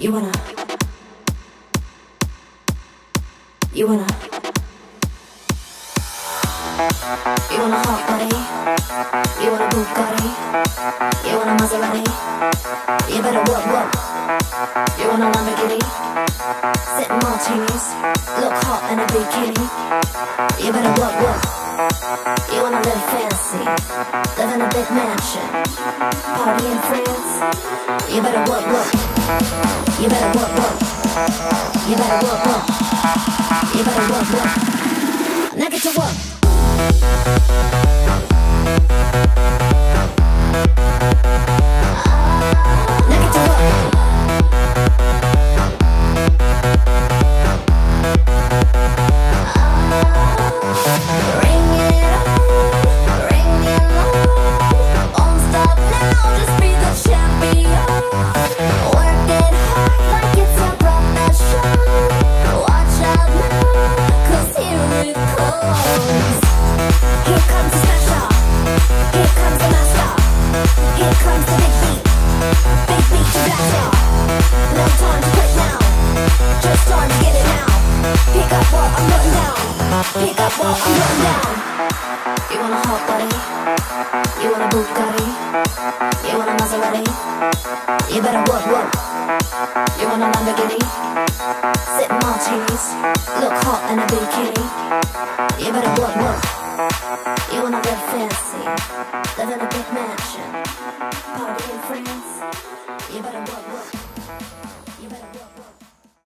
You wanna. You wanna. You want a hot body? You want a Bugatti? You want a Maserati? You better work, work. You want a Lamborghini? Sip martinis, look hot in a bikini. You better work, work. You wanna live fancy, live in a big mansion, party in France. You better work, work. You better work, work. You better work, work. You better work, work. Now get to work. You want a hot body? You want a Bugatti? You want a Maserati? You better work, work. You want a Lamborghini? Sip martinis, look hot in a bikini. You better work, work. You wanna live fancy, live in a big mansion, party in France. You better work, work. You better work.